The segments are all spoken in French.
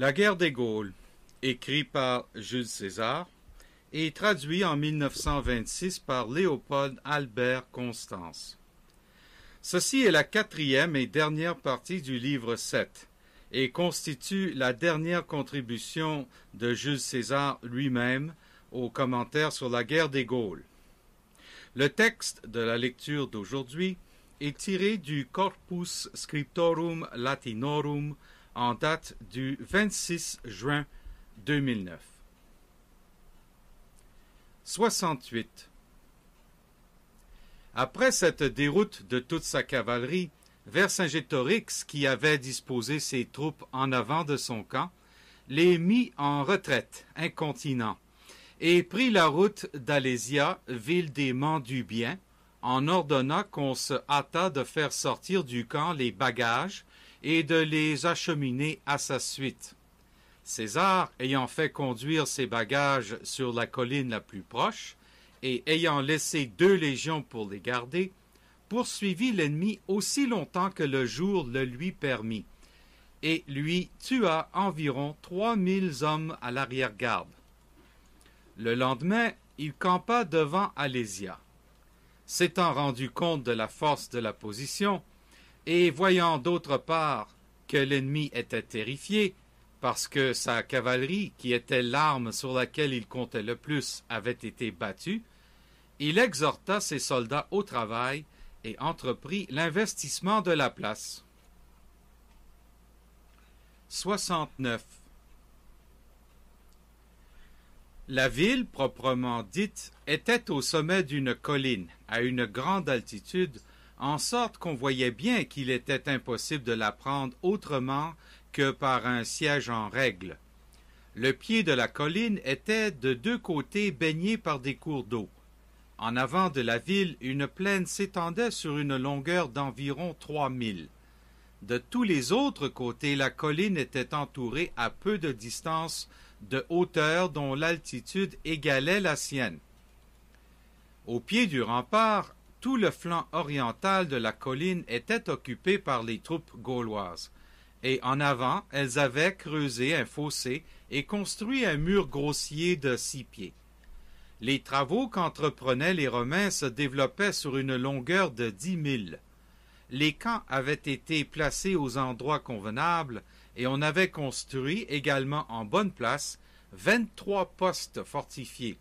La guerre des Gaules, écrit par Jules César et traduit en 1926 par Léopold Albert Constance. Ceci est la quatrième et dernière partie du livre 7 et constitue la dernière contribution de Jules César lui-même aux commentaires sur la guerre des Gaules. Le texte de la lecture d'aujourd'hui est tiré du Corpus Scriptorum Latinorum en date du 26 juin 2009. 68. Après cette déroute de toute sa cavalerie, Vercingétorix, qui avait disposé ses troupes en avant de son camp, les mit en retraite, incontinent, et prit la route d'Alésia, ville des Mandubiens, en ordonnant qu'on se hâta de faire sortir du camp les bagages et de les acheminer à sa suite. César, ayant fait conduire ses bagages sur la colline la plus proche, et ayant laissé deux légions pour les garder, poursuivit l'ennemi aussi longtemps que le jour le lui permit, et lui tua environ trois mille hommes à l'arrière-garde. Le lendemain, il campa devant Alésia. S'étant rendu compte de la force de la position, et voyant d'autre part que l'ennemi était terrifié, parce que sa cavalerie, qui était l'arme sur laquelle il comptait le plus, avait été battue, il exhorta ses soldats au travail et entreprit l'investissement de la place. 69. La ville, proprement dite, était au sommet d'une colline, à une grande altitude, en sorte qu'on voyait bien qu'il était impossible de la prendre autrement que par un siège en règle. Le pied de la colline était de deux côtés baigné par des cours d'eau. En avant de la ville, une plaine s'étendait sur une longueur d'environ trois milles. De tous les autres côtés, la colline était entourée à peu de distance de hauteur dont l'altitude égalait la sienne. Au pied du rempart, tout le flanc oriental de la colline était occupé par les troupes gauloises, et en avant elles avaient creusé un fossé et construit un mur grossier de six pieds. Les travaux qu'entreprenaient les Romains se développaient sur une longueur de dix milles. Les camps avaient été placés aux endroits convenables, et on avait construit également en bonne place vingt-trois postes fortifiés.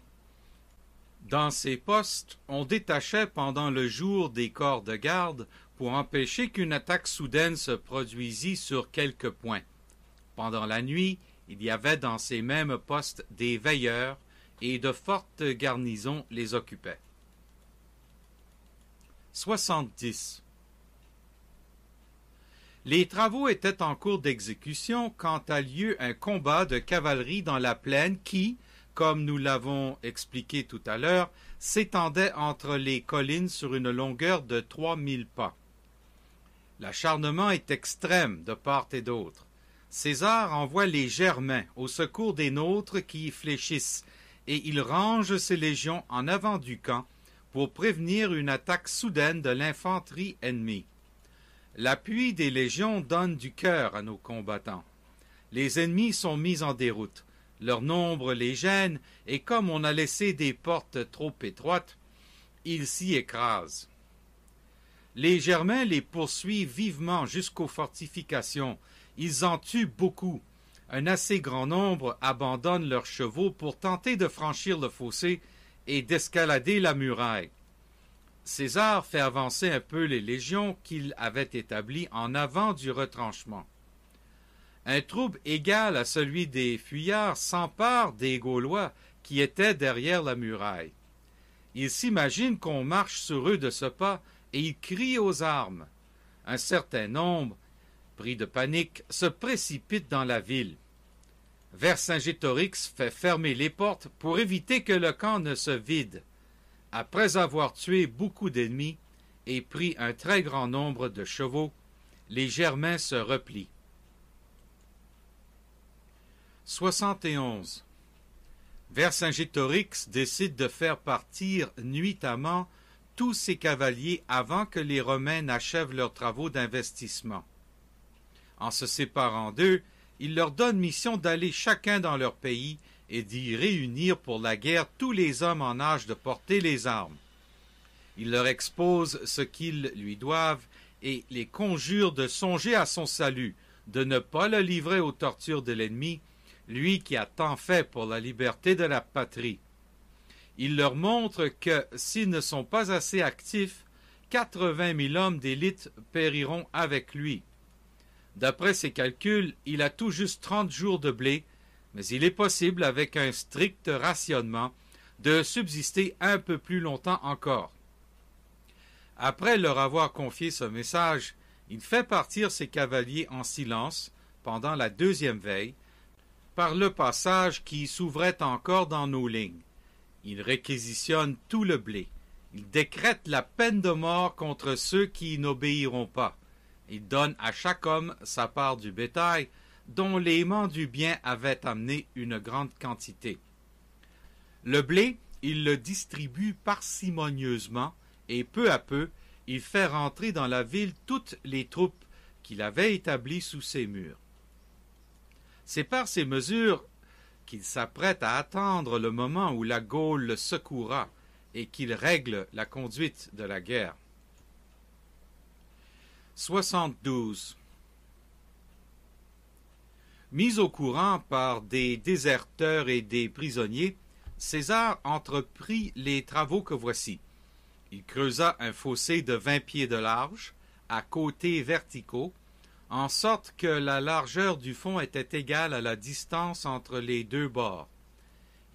Dans ces postes, on détachait pendant le jour des corps de garde pour empêcher qu'une attaque soudaine se produisît sur quelque point. Pendant la nuit, il y avait dans ces mêmes postes des veilleurs et de fortes garnisons les occupaient. 70. Les travaux étaient en cours d'exécution quand a lieu un combat de cavalerie dans la plaine qui, comme nous l'avons expliqué tout à l'heure, s'étendait entre les collines sur une longueur de trois mille pas. L'acharnement est extrême de part et d'autre. César envoie les Germains au secours des nôtres qui y fléchissent et il range ses légions en avant du camp pour prévenir une attaque soudaine de l'infanterie ennemie. L'appui des légions donne du cœur à nos combattants. Les ennemis sont mis en déroute. Leur nombre les gêne, et comme on a laissé des portes trop étroites, ils s'y écrasent. Les Germains les poursuivent vivement jusqu'aux fortifications. Ils en tuent beaucoup, un assez grand nombre abandonnent leurs chevaux pour tenter de franchir le fossé et d'escalader la muraille. César fait avancer un peu les légions qu'il avait établies en avant du retranchement. Un trouble égal à celui des fuyards s'empare des Gaulois qui étaient derrière la muraille. Ils s'imaginent qu'on marche sur eux de ce pas et ils crient aux armes. Un certain nombre pris de panique, se précipite dans la ville. Vercingétorix fait fermer les portes pour éviter que le camp ne se vide. Après avoir tué beaucoup d'ennemis et pris un très grand nombre de chevaux, les Germains se replient. 71. Vercingétorix décide de faire partir nuitamment tous ses cavaliers avant que les Romains n'achèvent leurs travaux d'investissement. En se séparant d'eux, il leur donne mission d'aller chacun dans leur pays et d'y réunir pour la guerre tous les hommes en âge de porter les armes. Il leur expose ce qu'ils lui doivent et les conjure de songer à son salut, de ne pas le livrer aux tortures de l'ennemi, lui qui a tant fait pour la liberté de la patrie. Il leur montre que s'ils ne sont pas assez actifs, quatre-vingt mille hommes d'élite périront avec lui. D'après ses calculs, il a tout juste trente jours de blé, mais il est possible, avec un strict rationnement, de subsister un peu plus longtemps encore. Après leur avoir confié ce message, il fait partir ses cavaliers en silence pendant la deuxième veille, par le passage qui s'ouvrait encore dans nos lignes. Il réquisitionne tout le blé. Il décrète la peine de mort contre ceux qui n'obéiront pas. Il donne à chaque homme sa part du bétail, dont l'aimant du bien avait amené une grande quantité. Le blé, il le distribue parcimonieusement, et peu à peu, il fait rentrer dans la ville toutes les troupes qu'il avait établies sous ses murs. C'est par ces mesures qu'il s'apprête à attendre le moment où la Gaule le secourra et qu'il règle la conduite de la guerre. 72. Mis au courant par des déserteurs et des prisonniers, César entreprit les travaux que voici. Il creusa un fossé de vingt pieds de large, à côtés verticaux, en sorte que la largeur du fond était égale à la distance entre les deux bords.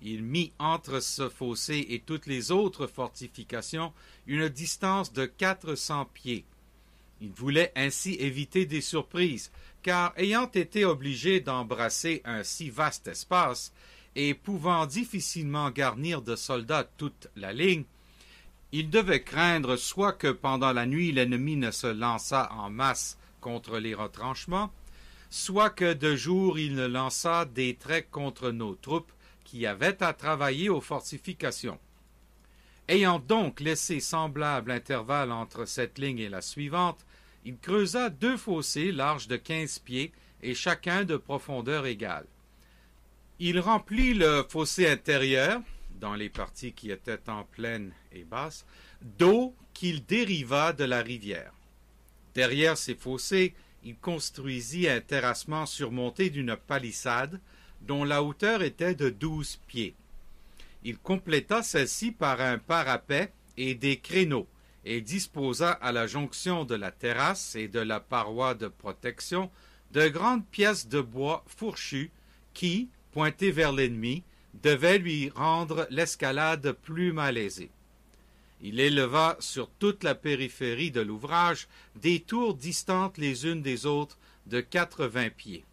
Il mit entre ce fossé et toutes les autres fortifications une distance de quatre cents pieds. Il voulait ainsi éviter des surprises, car ayant été obligé d'embrasser un si vaste espace, et pouvant difficilement garnir de soldats toute la ligne, il devait craindre soit que pendant la nuit l'ennemi ne se lançât en masse contre les retranchements, soit que de jour il ne lançât des traits contre nos troupes qui avaient à travailler aux fortifications. Ayant donc laissé semblable intervalle entre cette ligne et la suivante, il creusa deux fossés larges de quinze pieds et chacun de profondeur égale. Il remplit le fossé intérieur, dans les parties qui étaient en plaine et basse, d'eau qu'il dériva de la rivière. Derrière ces fossés, il construisit un terrassement surmonté d'une palissade dont la hauteur était de douze pieds. Il compléta celle-ci par un parapet et des créneaux, et disposa à la jonction de la terrasse et de la paroi de protection de grandes pièces de bois fourchues qui, pointées vers l'ennemi, devaient lui rendre l'escalade plus malaisée. Il éleva sur toute la périphérie de l'ouvrage des tours distantes les unes des autres de quatre-vingts pieds.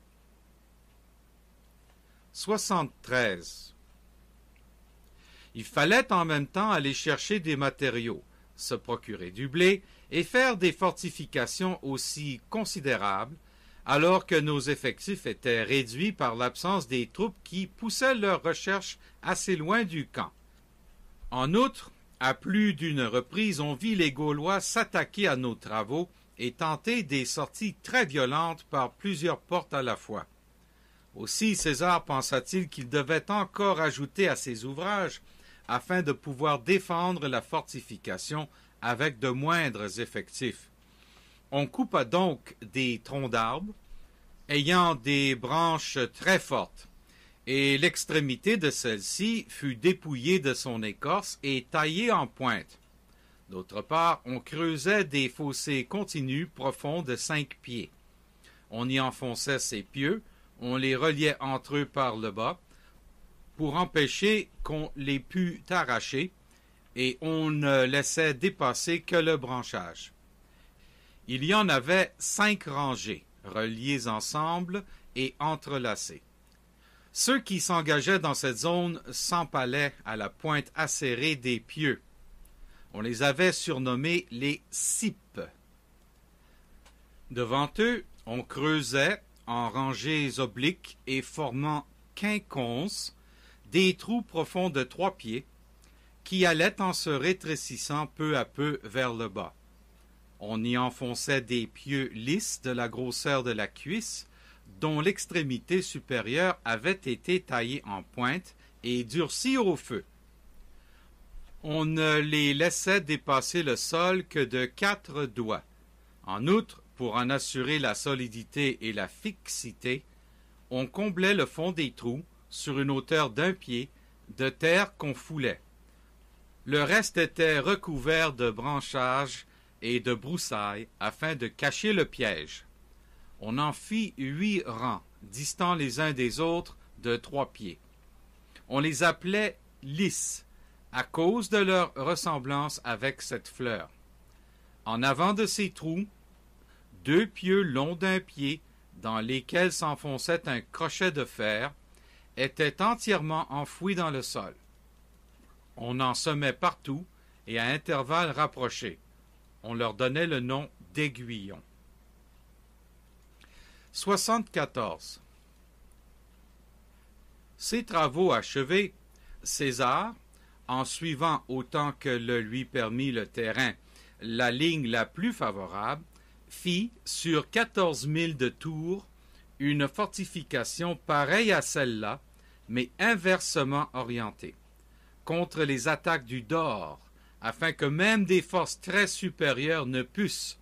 73. Il fallait en même temps aller chercher des matériaux, se procurer du blé et faire des fortifications aussi considérables, alors que nos effectifs étaient réduits par l'absence des troupes qui poussaient leurs recherches assez loin du camp. En outre, à plus d'une reprise, on vit les Gaulois s'attaquer à nos travaux et tenter des sorties très violentes par plusieurs portes à la fois. Aussi César pensa-t-il qu'il devait encore ajouter à ses ouvrages afin de pouvoir défendre la fortification avec de moindres effectifs. On coupa donc des troncs d'arbres ayant des branches très fortes, et l'extrémité de celle-ci fut dépouillée de son écorce et taillée en pointe. D'autre part, on creusait des fossés continus profonds de cinq pieds. On y enfonçait ses pieux, on les reliait entre eux par le bas, pour empêcher qu'on les pût arracher, et on ne laissait dépasser que le branchage. Il y en avait cinq rangées, reliées ensemble et entrelacées. Ceux qui s'engageaient dans cette zone s'empalaient à la pointe acérée des pieux. On les avait surnommés les cipes. Devant eux, on creusait en rangées obliques et formant quinconces des trous profonds de trois pieds qui allaient en se rétrécissant peu à peu vers le bas. On y enfonçait des pieux lisses de la grosseur de la cuisse, dont l'extrémité supérieure avait été taillée en pointe et durcie au feu. On ne les laissait dépasser le sol que de quatre doigts. En outre, pour en assurer la solidité et la fixité, on comblait le fond des trous, sur une hauteur d'un pied, de terre qu'on foulait. Le reste était recouvert de branchages et de broussailles afin de cacher le piège. On en fit huit rangs, distants les uns des autres de trois pieds. On les appelait lys, à cause de leur ressemblance avec cette fleur. En avant de ces trous, deux pieux longs d'un pied, dans lesquels s'enfonçait un crochet de fer, étaient entièrement enfouis dans le sol. On en semait partout et à intervalles rapprochés. On leur donnait le nom d'aiguillons. 74. Ces travaux achevés, César, en suivant autant que le lui permit le terrain la ligne la plus favorable, fit sur quatorze milles de tours une fortification pareille à celle-là, mais inversement orientée, contre les attaques du Dor, afin que même des forces très supérieures ne pussent,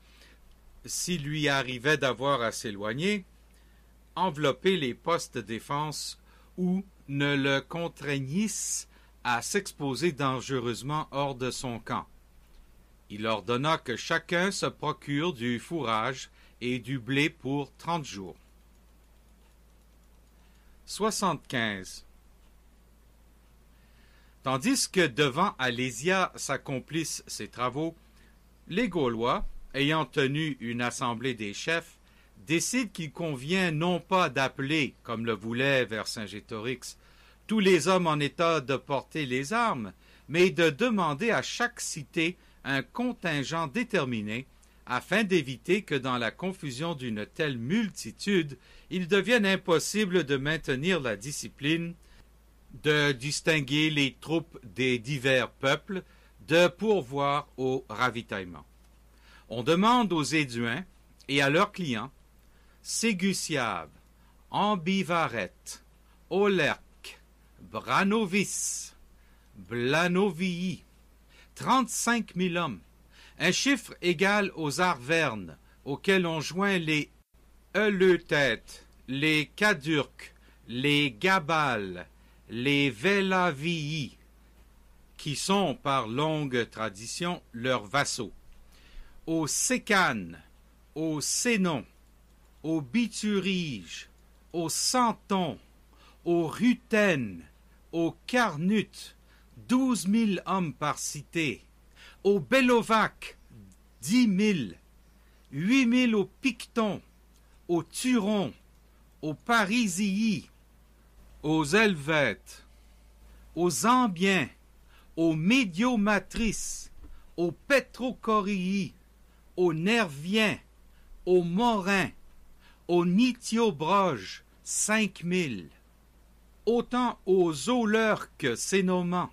s'il lui arrivait d'avoir à s'éloigner, envelopper les postes de défense ou ne le contraignissent à s'exposer dangereusement hors de son camp. Il ordonna que chacun se procure du fourrage et du blé pour trente jours. 75. Tandis que devant Alésia s'accomplissent ces travaux, les Gaulois, ayant tenu une assemblée des chefs, décident qu'il convient non pas d'appeler, comme le voulait Vercingétorix, tous les hommes en état de porter les armes, mais de demander à chaque cité un contingent déterminé, afin d'éviter que dans la confusion d'une telle multitude, il devienne impossible de maintenir la discipline, de distinguer les troupes des divers peuples, de pourvoir au ravitaillement. On demande aux Éduins et à leurs clients Ségusiab, Ambivaret, Olerc, Branovis, Blanovii, trente-cinq mille hommes, un chiffre égal aux Arvernes, auxquels on joint les Eleutètes, les Cadurques, les Gabales, les Vélavii, qui sont par longue tradition leurs vassaux, aux Sécanes, aux Sénons, aux Bituriges, aux Santons, aux Rutènes, aux Carnutes, douze mille hommes par cité, aux Bellovaques, dix mille, huit mille aux Pictons, aux Turons, aux Parisii, aux Helvètes, aux Ambiens, aux Médiomatrices, aux Pétrocorii, aux Nerviens, aux Morins, aux Nitiobroges, cinq mille, autant aux Aulerques sénomans,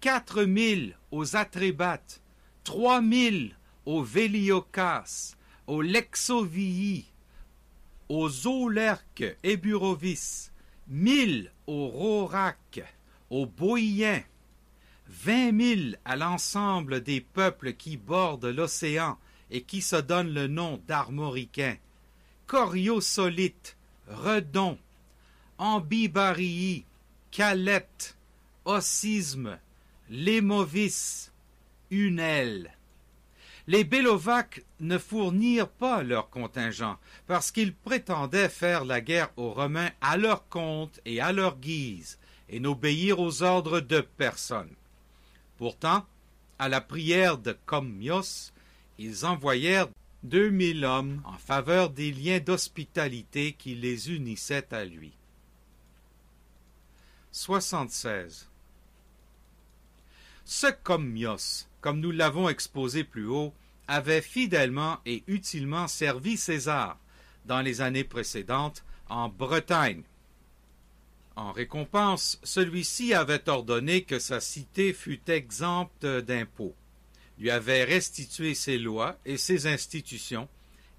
quatre mille aux Atrébates, trois mille aux Véliocas, aux Lexovii, aux Aulerques Eburovis, mille aux Rorac, aux Boïens, vingt mille à l'ensemble des peuples qui bordent l'océan et qui se donnent le nom d'Armoricains, Coriosolites, Redon, Ambibarii, Calette, Ossisme, Lémovis, Unel. Les Bélovaques ne fournirent pas leur contingent parce qu'ils prétendaient faire la guerre aux Romains à leur compte et à leur guise et n'obéir aux ordres de personne. Pourtant, à la prière de Commios, ils envoyèrent deux mille hommes en faveur des liens d'hospitalité qui les unissaient à lui. 76. Ce Commios, comme nous l'avons exposé plus haut, avait fidèlement et utilement servi César dans les années précédentes en Bretagne. En récompense, celui-ci avait ordonné que sa cité fût exempte d'impôts, lui avait restitué ses lois et ses institutions,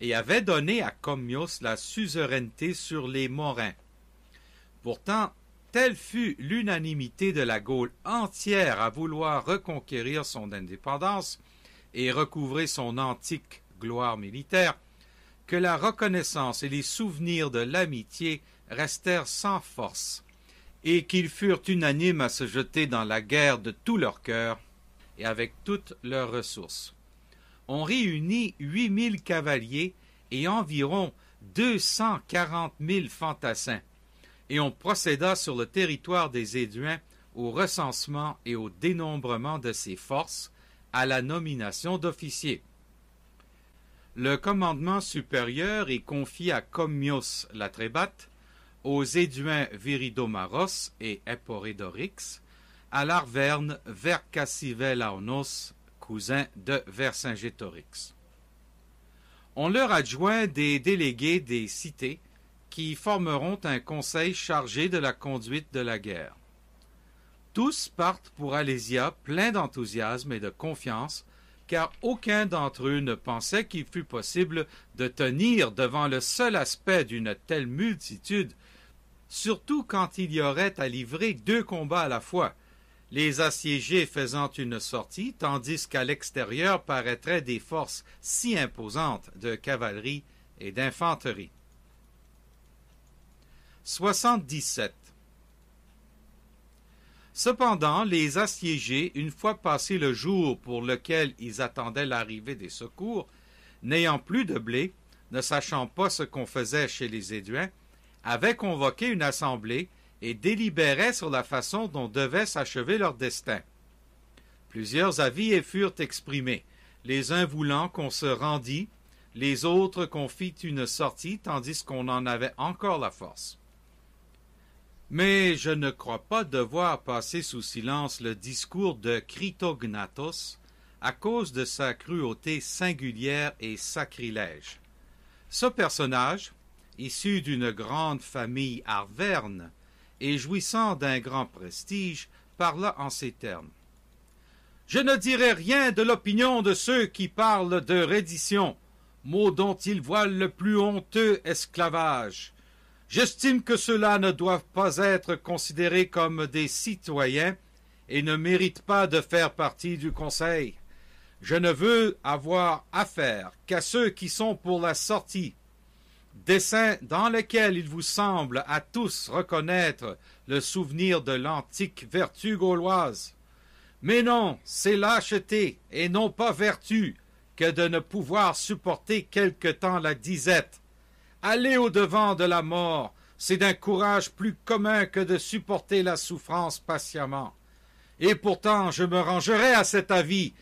et avait donné à Commios la suzeraineté sur les Morins. Pourtant, telle fut l'unanimité de la Gaule entière à vouloir reconquérir son indépendance et recouvrer son antique gloire militaire, que la reconnaissance et les souvenirs de l'amitié restèrent sans force, et qu'ils furent unanimes à se jeter dans la guerre de tout leur cœur avec toutes leurs ressources. On réunit huit mille cavaliers et environ deux cent quarante mille fantassins, et on procéda sur le territoire des Éduins au recensement et au dénombrement de ses forces, à la nomination d'officiers. Le commandement supérieur est confié à Commios Latrébate, aux Éduins Viridomaros et Eporidorix, à l'Arverne Vercassivelaonos, cousin de Vercingétorix. On leur adjoint des délégués des cités qui formeront un conseil chargé de la conduite de la guerre. Tous partent pour Alésia pleins d'enthousiasme et de confiance, car aucun d'entre eux ne pensait qu'il fût possible de tenir devant le seul aspect d'une telle multitude, surtout quand il y aurait à livrer deux combats à la fois, les assiégés faisant une sortie, tandis qu'à l'extérieur paraîtraient des forces si imposantes de cavalerie et d'infanterie. 77. Cependant, les assiégés, une fois passé le jour pour lequel ils attendaient l'arrivée des secours, n'ayant plus de blé, ne sachant pas ce qu'on faisait chez les Éduins, avaient convoqué une assemblée et délibéraient sur la façon dont devait s'achever leur destin. Plusieurs avis furent exprimés, les uns voulant qu'on se rendît, les autres qu'on fît une sortie tandis qu'on en avait encore la force. Mais je ne crois pas devoir passer sous silence le discours de Critognatos à cause de sa cruauté singulière et sacrilège. Ce personnage, issu d'une grande famille arverne et jouissant d'un grand prestige, parla en ces termes. Je ne dirai rien de l'opinion de ceux qui parlent de reddition, mot dont ils voient le plus honteux esclavage, J'estime que ceux-là ne doivent pas être considérés comme des citoyens et ne méritent pas de faire partie du Conseil. Je ne veux avoir affaire qu'à ceux qui sont pour la sortie, dessein dans lequel il vous semble à tous reconnaître le souvenir de l'antique vertu gauloise. Mais non, c'est lâcheté et non pas vertu que de ne pouvoir supporter quelque temps la disette Aller au-devant de la mort, c'est d'un courage plus commun que de supporter la souffrance patiemment. Et pourtant je me rangerai à cet avis,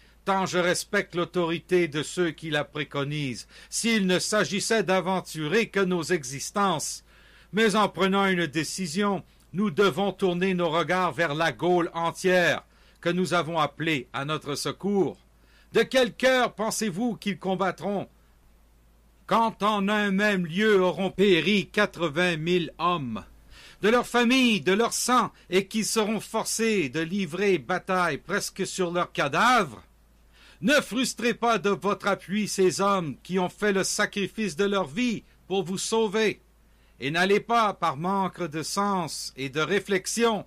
je respecte l'autorité de ceux qui la préconisent, s'il ne s'agissait d'aventurer que nos existences. Mais en prenant une décision, nous devons tourner nos regards vers la Gaule entière, que nous avons appelée à notre secours. De quel cœur pensez-vous qu'ils combattront? Quand en un même lieu auront péri quatre-vingt mille hommes, de leur famille, de leur sang, et qui seront forcés de livrer bataille presque sur leurs cadavres, ne frustrez pas de votre appui ces hommes qui ont fait le sacrifice de leur vie pour vous sauver, et n'allez pas par manque de sens et de réflexion,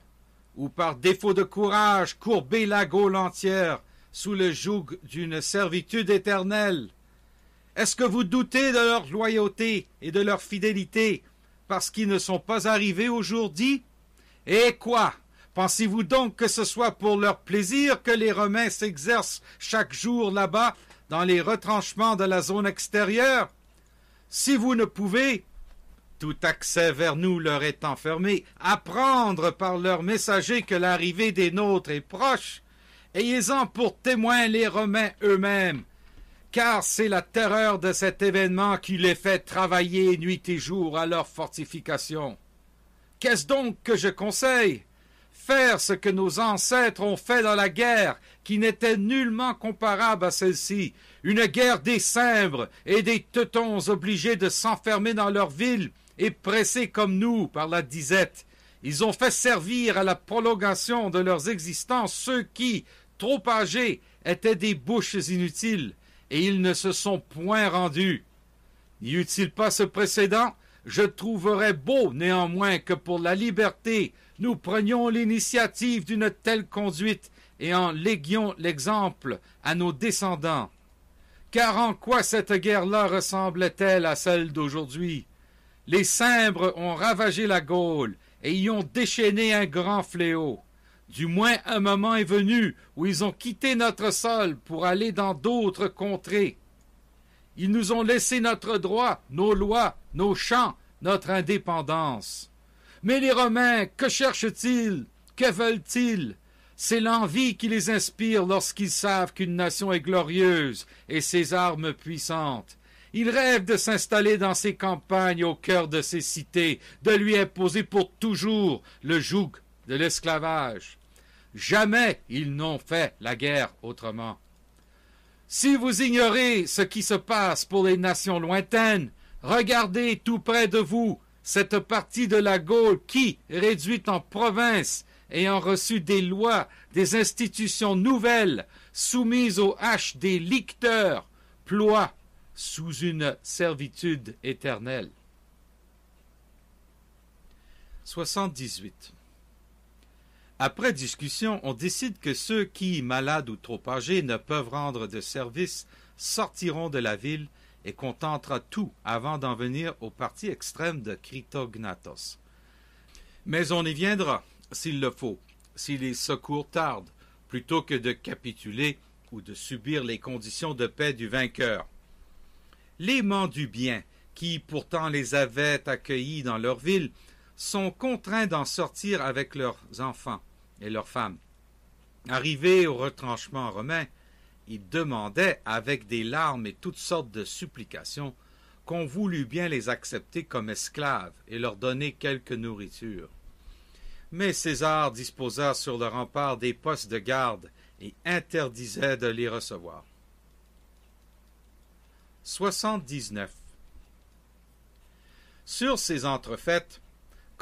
ou par défaut de courage courber la Gaule entière sous le joug d'une servitude éternelle. Est-ce que vous doutez de leur loyauté et de leur fidélité parce qu'ils ne sont pas arrivés aujourd'hui? Et quoi? Pensez-vous donc que ce soit pour leur plaisir que les Romains s'exercent chaque jour là-bas dans les retranchements de la zone extérieure? Si vous ne pouvez, tout accès vers nous leur est enfermé, apprendre par leurs messagers que l'arrivée des nôtres est proche, ayez-en pour témoins les Romains eux-mêmes, car c'est la terreur de cet événement qui les fait travailler nuit et jour à leur fortification. Qu'est-ce donc que je conseille? Faire ce que nos ancêtres ont fait dans la guerre, qui n'était nullement comparable à celle-ci, une guerre des Cimbres et des Teutons obligés de s'enfermer dans leur ville et pressés comme nous par la disette. Ils ont fait servir à la prolongation de leurs existences ceux qui, trop âgés, étaient des bouches inutiles et ils ne se sont point rendus. N'y eût-il pas ce précédent, je trouverais beau néanmoins que pour la liberté nous prenions l'initiative d'une telle conduite et en léguions l'exemple à nos descendants. Car en quoi cette guerre-là ressemblait-elle à celle d'aujourd'hui? Les Cimbres ont ravagé la Gaule et y ont déchaîné un grand fléau. Du moins un moment est venu où ils ont quitté notre sol pour aller dans d'autres contrées. Ils nous ont laissé notre droit, nos lois, nos champs, notre indépendance. Mais les Romains, que cherchent-ils? Que veulent-ils? C'est l'envie qui les inspire lorsqu'ils savent qu'une nation est glorieuse et ses armes puissantes. Ils rêvent de s'installer dans ses campagnes au cœur de ses cités, de lui imposer pour toujours le joug de l'esclavage. Jamais ils n'ont fait la guerre autrement. Si vous ignorez ce qui se passe pour les nations lointaines, regardez tout près de vous cette partie de la Gaule qui, réduite en province, ayant reçu des lois, des institutions nouvelles, soumises aux haches des licteurs, ploie sous une servitude éternelle. 78. Après discussion, on décide que ceux qui, malades ou trop âgés, ne peuvent rendre de service, sortiront de la ville et qu'on tentera tout avant d'en venir au parti extrême de Critognatos. Mais on y viendra, s'il le faut, si les secours tardent, plutôt que de capituler ou de subir les conditions de paix du vainqueur. Les du bien, qui pourtant les avaient accueillis dans leur ville, sont contraints d'en sortir avec leurs enfants et leurs femmes. Arrivés au retranchement romain, ils demandaient avec des larmes et toutes sortes de supplications qu'on voulût bien les accepter comme esclaves et leur donner quelque nourriture. Mais César disposa sur le rempart des postes de garde et interdisait de les recevoir. 79. Sur ces entrefaites,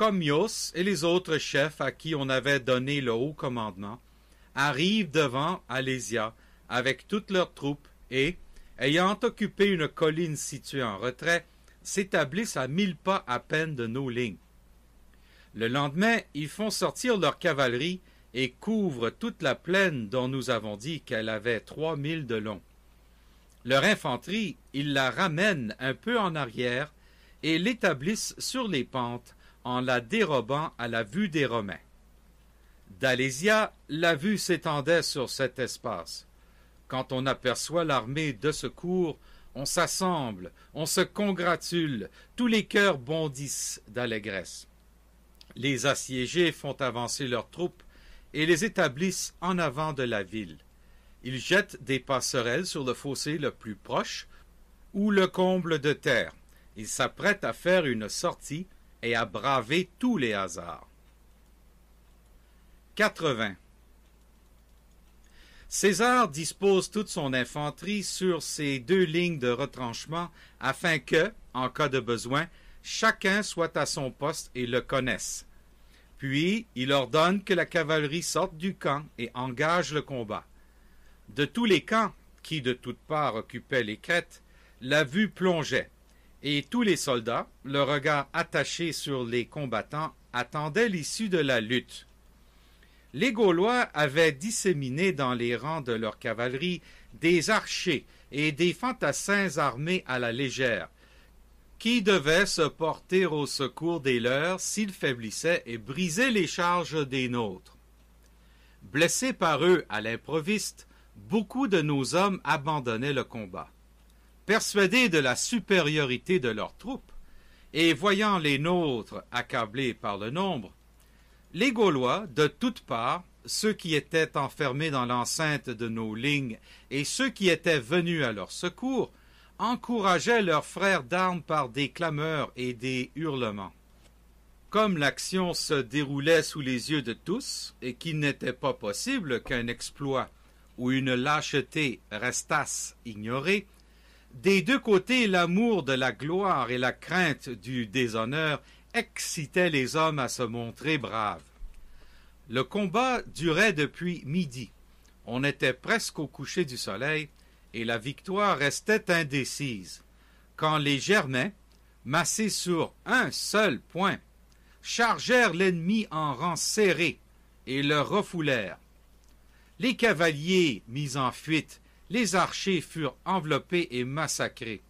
Comios et les autres chefs à qui on avait donné le haut commandement arrivent devant Alésia avec toutes leurs troupes et, ayant occupé une colline située en retrait, s'établissent à mille pas à peine de nos lignes. Le lendemain, ils font sortir leur cavalerie et couvrent toute la plaine dont nous avons dit qu'elle avait trois milles de long. Leur infanterie, ils la ramènent un peu en arrière et l'établissent sur les pentes en la dérobant à la vue des Romains. D'Alésia, la vue s'étendait sur cet espace. Quand on aperçoit l'armée de secours, on s'assemble, on se congratule, tous les cœurs bondissent d'allégresse. Les assiégés font avancer leurs troupes et les établissent en avant de la ville. Ils jettent des passerelles sur le fossé le plus proche ou le comble de terre. Ils s'apprêtent à faire une sortie et à braver tous les hasards. 80. César dispose toute son infanterie sur ces deux lignes de retranchement afin que, en cas de besoin, chacun soit à son poste et le connaisse. Puis il ordonne que la cavalerie sorte du camp et engage le combat. De tous les camps, qui de toutes parts occupaient les crêtes, la vue plongeait, et tous les soldats, le regard attaché sur les combattants, attendaient l'issue de la lutte. Les Gaulois avaient disséminé dans les rangs de leur cavalerie des archers et des fantassins armés à la légère, qui devaient se porter au secours des leurs s'ils faiblissaient et briser les charges des nôtres. Blessés par eux à l'improviste, beaucoup de nos hommes abandonnaient le combat. Persuadés de la supériorité de leurs troupes, et voyant les nôtres accablés par le nombre, les Gaulois, de toutes parts, ceux qui étaient enfermés dans l'enceinte de nos lignes et ceux qui étaient venus à leur secours, encourageaient leurs frères d'armes par des clameurs et des hurlements. Comme l'action se déroulait sous les yeux de tous, et qu'il n'était pas possible qu'un exploit ou une lâcheté restassent ignorés, des deux côtés, l'amour de la gloire et la crainte du déshonneur excitaient les hommes à se montrer braves. Le combat durait depuis midi. On était presque au coucher du soleil, et la victoire restait indécise, quand les Germains, massés sur un seul point, chargèrent l'ennemi en rang serré et le refoulèrent. Les cavaliers mis en fuite, les archers furent enveloppés et massacrés.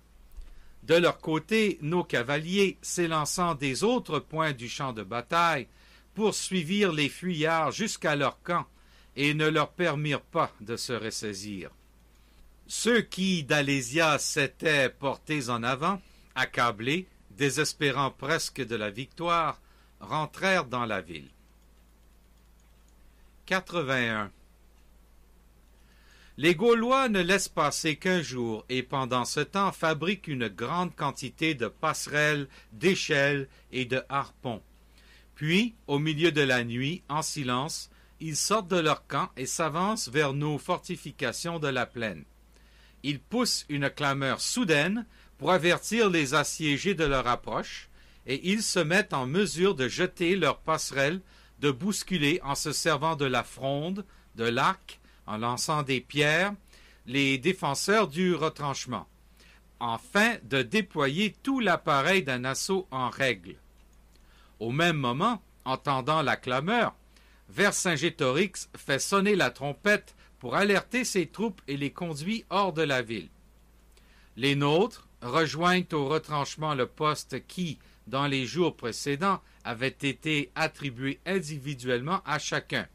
De leur côté, nos cavaliers, s'élançant des autres points du champ de bataille, poursuivirent les fuyards jusqu'à leur camp et ne leur permirent pas de se ressaisir. Ceux qui, d'Alésia, s'étaient portés en avant, accablés, désespérant presque de la victoire, rentrèrent dans la ville. 81. Les Gaulois ne laissent passer qu'un jour et pendant ce temps fabriquent une grande quantité de passerelles, d'échelles et de harpons. Puis, au milieu de la nuit, en silence, ils sortent de leur camp et s'avancent vers nos fortifications de la plaine. Ils poussent une clameur soudaine pour avertir les assiégés de leur approche, et ils se mettent en mesure de jeter leurs passerelles, de bousculer en se servant de la fronde, de l'arc, en lançant des pierres, les défenseurs du retranchement, afin de déployer tout l'appareil d'un assaut en règle. Au même moment, entendant la clameur, Vercingétorix fait sonner la trompette pour alerter ses troupes et les conduit hors de la ville. Les nôtres rejoignent au retranchement le poste qui, dans les jours précédents, avait été attribué individuellement à chacun,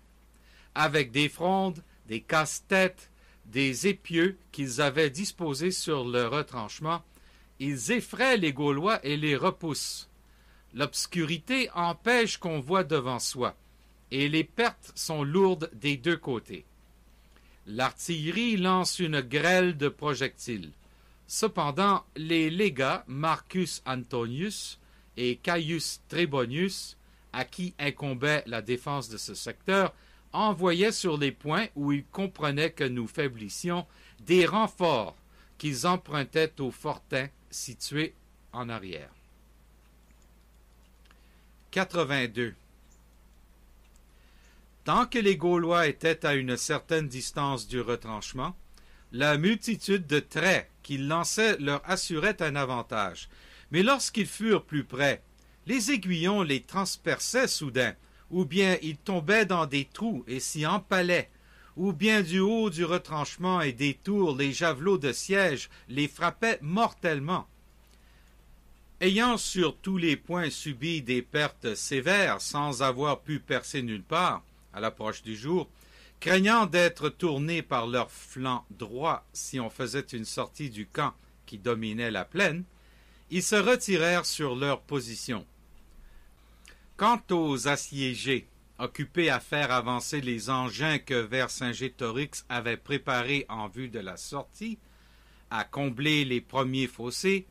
avec des frondes, des casse-têtes, des épieux qu'ils avaient disposés sur le retranchement, ils effraient les Gaulois et les repoussent. L'obscurité empêche qu'on voit devant soi, et les pertes sont lourdes des deux côtés. L'artillerie lance une grêle de projectiles. Cependant, les légats Marcus Antonius et Caius Trebonius, à qui incombait la défense de ce secteur, envoyaient sur les points où ils comprenaient que nous faiblissions des renforts qu'ils empruntaient aux fortins situés en arrière. 82. Tant que les Gaulois étaient à une certaine distance du retranchement, la multitude de traits qu'ils lançaient leur assurait un avantage. Mais lorsqu'ils furent plus près, les aiguillons les transperçaient soudain, ou bien ils tombaient dans des trous et s'y empalaient, ou bien du haut du retranchement et des tours les javelots de siège les frappaient mortellement. Ayant sur tous les points subi des pertes sévères sans avoir pu percer nulle part, à l'approche du jour, craignant d'être tournés par leur flanc droit si on faisait une sortie du camp qui dominait la plaine, ils se retirèrent sur leur position. Quant aux assiégés, occupés à faire avancer les engins que Vercingétorix avait préparés en vue de la sortie, à combler les premiers fossés,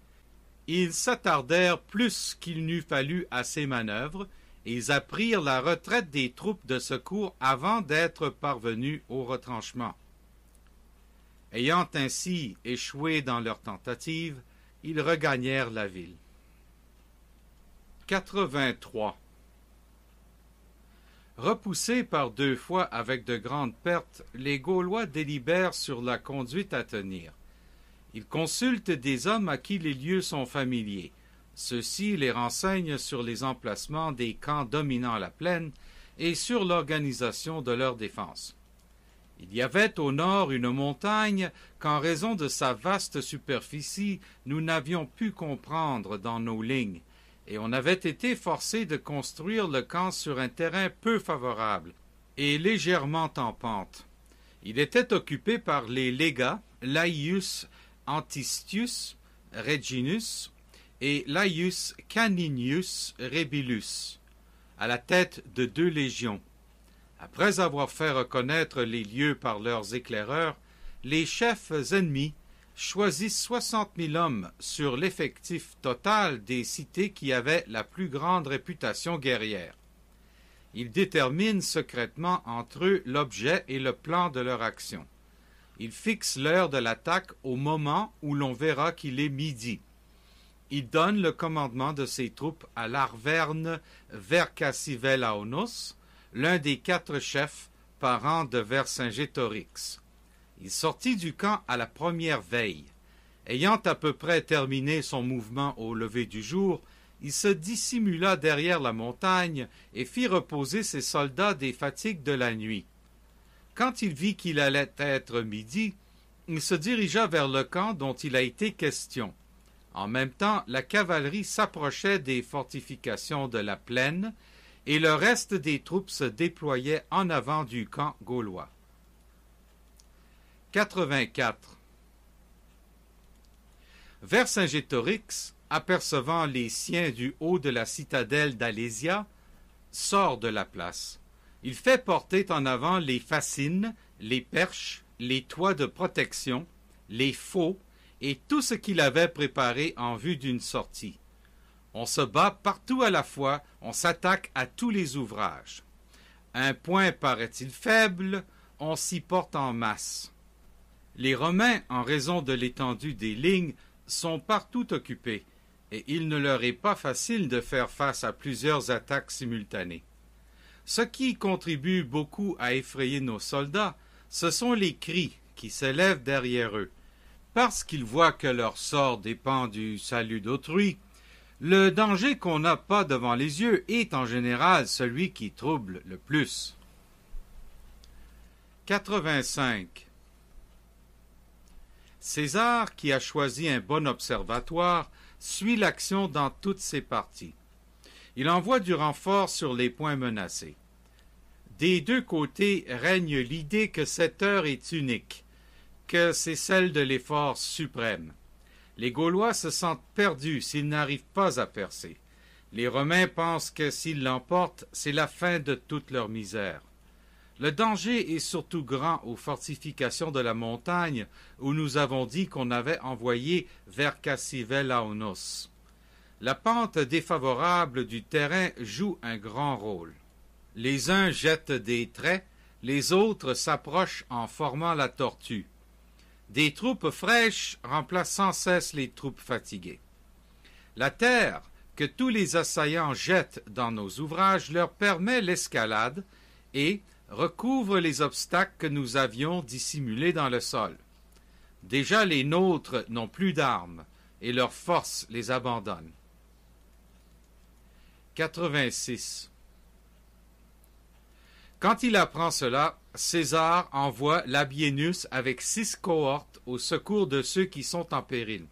ils s'attardèrent plus qu'il n'eût fallu à ces manœuvres, ils apprirent la retraite des troupes de secours avant d'être parvenus au retranchement. Ayant ainsi échoué dans leur tentative, ils regagnèrent la ville. 83. Repoussés par deux fois avec de grandes pertes, les Gaulois délibèrent sur la conduite à tenir. Ils consultent des hommes à qui les lieux sont familiers, ceux-ci les renseignent sur les emplacements des camps dominant la plaine et sur l'organisation de leur défense. Il y avait au nord une montagne qu'en raison de sa vaste superficie nous n'avions pu comprendre dans nos lignes, et on avait été forcé de construire le camp sur un terrain peu favorable et légèrement en pente. Il était occupé par les légats Laius Antistius, Reginus, et Laius Caninius Rebilus, à la tête de deux légions. Après avoir fait reconnaître les lieux par leurs éclaireurs, les chefs ennemis choisissent soixante mille hommes sur l'effectif total des cités qui avaient la plus grande réputation guerrière. Ils déterminent secrètement entre eux l'objet et le plan de leur action. Ils fixent l'heure de l'attaque au moment où l'on verra qu'il est midi il donne le commandement de ses troupes à l'Arverne Vercassivelaonos, l'un des quatre chefs parents de Vercingétorix. Il sortit du camp à la première veille. Ayant à peu près terminé son mouvement au lever du jour, il se dissimula derrière la montagne et fit reposer ses soldats des fatigues de la nuit. Quand il vit qu'il allait être midi, il se dirigea vers le camp dont il a été question. En même temps, la cavalerie s'approchait des fortifications de la plaine, et le reste des troupes se déployait en avant du camp gaulois. 84. Vercingétorix, apercevant les siens du haut de la citadelle d'Alésia, sort de la place. Il fait porter en avant les fascines, les perches, les toits de protection, les faux et tout ce qu'il avait préparé en vue d'une sortie. On se bat partout à la fois, on s'attaque à tous les ouvrages. Un point paraît-il faible, on s'y porte en masse. Les Romains, en raison de l'étendue des lignes, sont partout occupés, et il ne leur est pas facile de faire face à plusieurs attaques simultanées. Ce qui contribue beaucoup à effrayer nos soldats, ce sont les cris qui s'élèvent derrière eux. Parce qu'ils voient que leur sort dépend du salut d'autrui, le danger qu'on n'a pas devant les yeux est en général celui qui trouble le plus. 85. César, qui a choisi un bon observatoire, suit l'action dans toutes ses parties. Il envoie du renfort sur les points menacés. Des deux côtés règne l'idée que cette heure est unique, que c'est celle de l'effort suprême. Les Gaulois se sentent perdus s'ils n'arrivent pas à percer. Les Romains pensent que s'ils l'emportent, c'est la fin de toute leur misère. Le danger est surtout grand aux fortifications de la montagne, où nous avons dit qu'on avait envoyé vers Cassivellaonos. La pente défavorable du terrain joue un grand rôle. Les uns jettent des traits, les autres s'approchent en formant la tortue. Des troupes fraîches remplacent sans cesse les troupes fatiguées. La terre que tous les assaillants jettent dans nos ouvrages leur permet l'escalade et recouvre les obstacles que nous avions dissimulés dans le sol. Déjà les nôtres n'ont plus d'armes et leur force les abandonne. 86. Quand il apprend cela, César envoie Labienus avec six cohortes au secours de ceux qui sont en péril.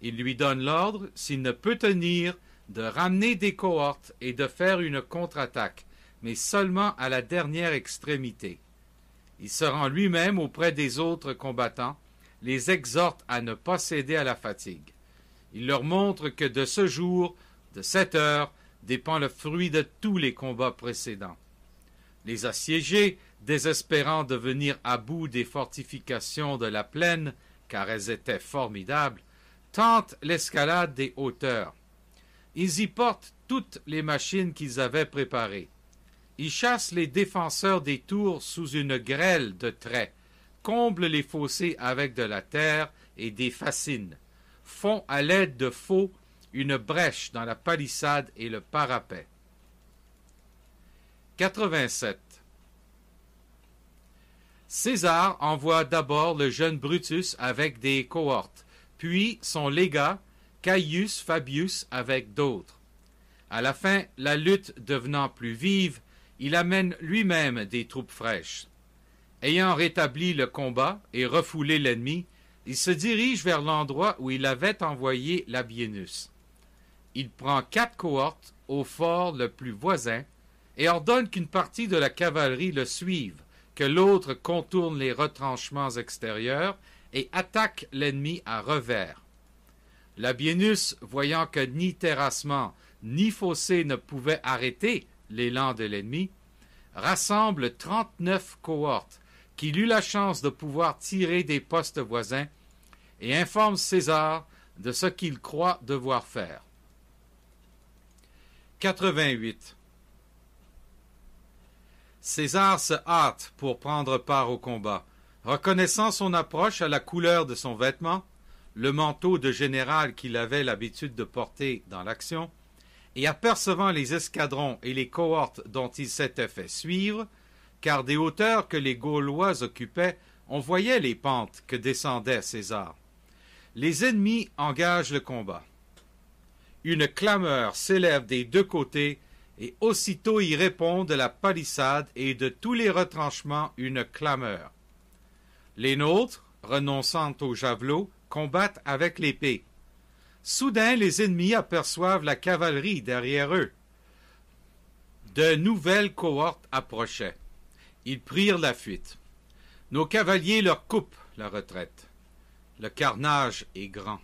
Il lui donne l'ordre, s'il ne peut tenir, de ramener des cohortes et de faire une contre-attaque, mais seulement à la dernière extrémité. Il se rend lui-même auprès des autres combattants, les exhorte à ne pas céder à la fatigue. Il leur montre que de ce jour, de cette heure, dépend le fruit de tous les combats précédents. Les assiégés, désespérant de venir à bout des fortifications de la plaine, car elles étaient formidables, tentent l'escalade des hauteurs. Ils y portent toutes les machines qu'ils avaient préparées. Ils chassent les défenseurs des tours sous une grêle de traits, comblent les fossés avec de la terre et des fascines, font à l'aide de faux une brèche dans la palissade et le parapet. 87. César envoie d'abord le jeune Brutus avec des cohortes, puis son légat, Caius Fabius, avec d'autres. À la fin, la lutte devenant plus vive, il amène lui-même des troupes fraîches. Ayant rétabli le combat et refoulé l'ennemi, il se dirige vers l'endroit où il avait envoyé Labienus. Il prend quatre cohortes au fort le plus voisin et ordonne qu'une partie de la cavalerie le suive, que l'autre contourne les retranchements extérieurs et attaque l'ennemi à revers. Labienus, voyant que ni terrassement ni fossé ne pouvaient arrêter l'élan de l'ennemi, rassemble trente-neuf cohortes qu'il eut la chance de pouvoir tirer des postes voisins et informe César de ce qu'il croit devoir faire. 88. César se hâte pour prendre part au combat, reconnaissant son approche à la couleur de son vêtement, le manteau de général qu'il avait l'habitude de porter dans l'action, et apercevant les escadrons et les cohortes dont il s'était fait suivre, car des hauteurs que les Gaulois occupaient, on voyait les pentes que descendait César. les ennemis engagent le combat. Une clameur s'élève des deux côtés, et aussitôt y répond de la palissade et de tous les retranchements une clameur. Les nôtres, renonçant au javelot, combattent avec l'épée. Soudain les ennemis aperçoivent la cavalerie derrière eux. De nouvelles cohortes approchaient. Ils prirent la fuite. Nos cavaliers leur coupent la retraite. Le carnage est grand.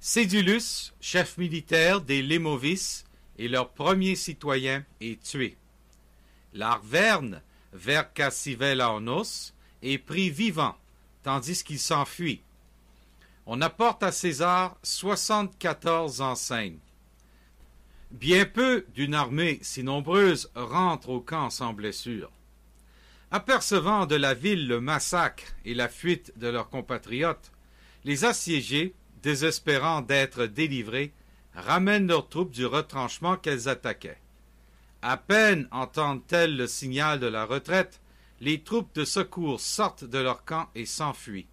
Cédulus, chef militaire des Lémovis et leur premier citoyen, est tué. L'Arverne, Vercassivellaonos, est pris vivant, tandis qu'il s'enfuit. On apporte à César soixante-quatorze enseignes. Bien peu d'une armée si nombreuse rentre au camp sans blessure. Apercevant de la ville le massacre et la fuite de leurs compatriotes, les assiégés, désespérant d'être délivrés, ramènent leurs troupes du retranchement qu'elles attaquaient. À peine entendent-elles le signal de la retraite, les troupes de secours sortent de leur camp et s'enfuient.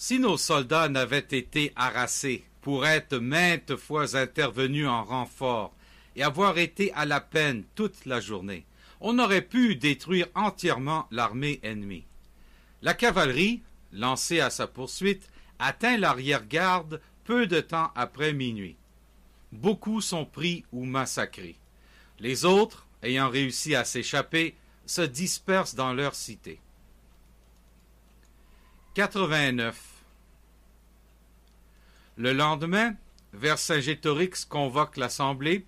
Si nos soldats n'avaient été harassés pour être maintes fois intervenus en renfort et avoir été à la peine toute la journée, on aurait pu détruire entièrement l'armée ennemie. La cavalerie, lancée à sa poursuite, atteint l'arrière-garde peu de temps après minuit. Beaucoup sont pris ou massacrés. Les autres, ayant réussi à s'échapper, se dispersent dans leur cité. 89. Le lendemain, Vercingétorix convoque l'Assemblée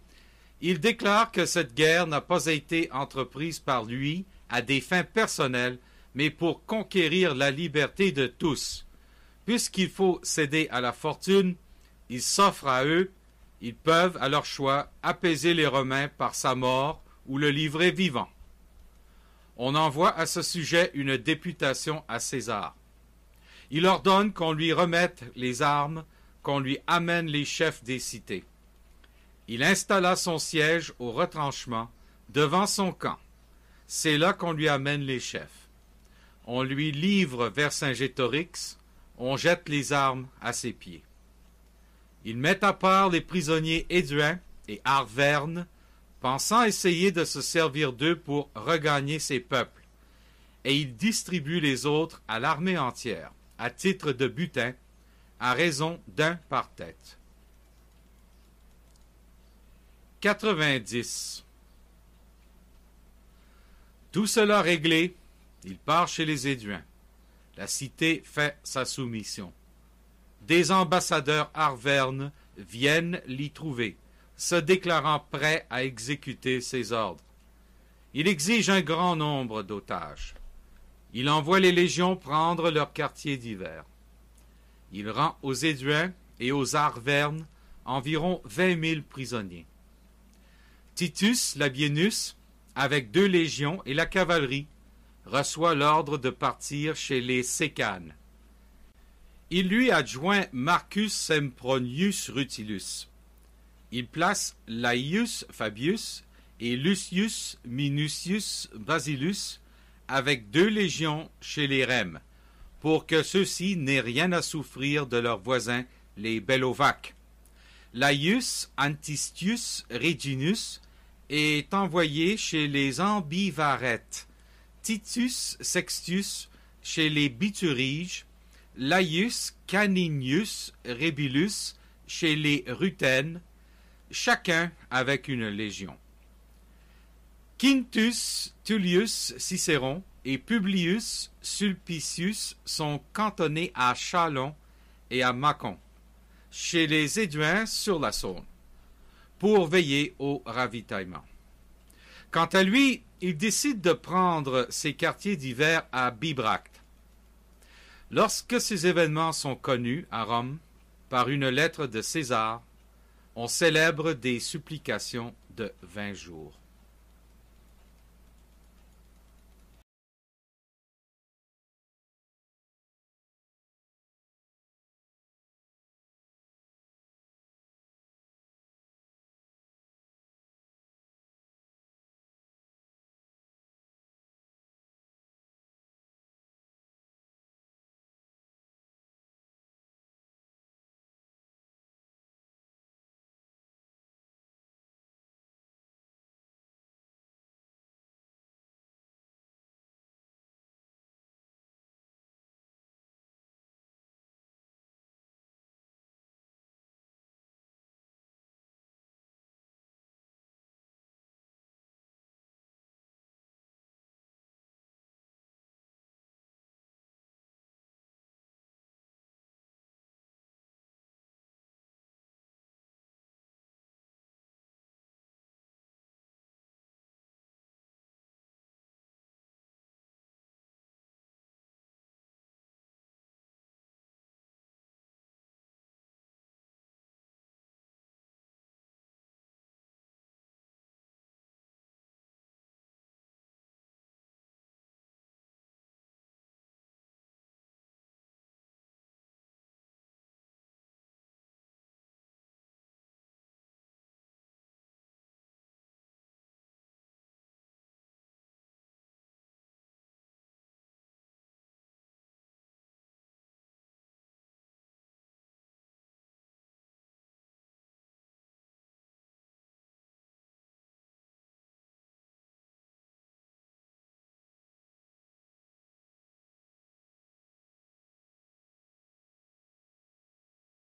il déclare que cette guerre n'a pas été entreprise par lui à des fins personnelles, mais pour conquérir la liberté de tous. Puisqu'il faut céder à la fortune, il s'offre à eux, ils peuvent, à leur choix, apaiser les Romains par sa mort ou le livrer vivant. On envoie à ce sujet une députation à César. Il ordonne qu'on lui remette les armes, qu'on lui amène les chefs des cités. Il installa son siège au retranchement, devant son camp. C'est là qu'on lui amène les chefs. On lui livre Vercingétorix, on jette les armes à ses pieds. Il met à part les prisonniers Éduin et Arverne, pensant essayer de se servir d'eux pour regagner ses peuples, et il distribue les autres à l'armée entière, à titre de butin, à raison d'un par tête. 90. Tout cela réglé, il part chez les Éduins. La cité fait sa soumission. Des ambassadeurs arvernes viennent l'y trouver, se déclarant prêts à exécuter ses ordres. Il exige un grand nombre d'otages. Il envoie les légions prendre leurs quartiers d'hiver. Il rend aux Éduins et aux Arvernes environ vingt mille prisonniers. Titus Labienus, avec deux légions et la cavalerie, reçoit l'ordre de partir chez les Sécanes. Il lui adjoint Marcus Sempronius Rutilus. Il place Laius Fabius et Lucius Minucius Basilus avec deux légions chez les Rèmes, pour que ceux-ci n'aient rien à souffrir de leurs voisins, les Bellovaques. Laius Antistius Reginus est envoyé chez les ambivarettes, Titus Sextus chez les bituriges, Laius Caninius Rebilus chez les rutènes, chacun avec une légion. Quintus Tullius Cicéron et Publius Sulpicius sont cantonnés à Chalon et à Mâcon, chez les Éduins sur la Saône pour veiller au ravitaillement. Quant à lui, il décide de prendre ses quartiers d'hiver à Bibracte. Lorsque ces événements sont connus à Rome par une lettre de César, on célèbre des supplications de vingt jours.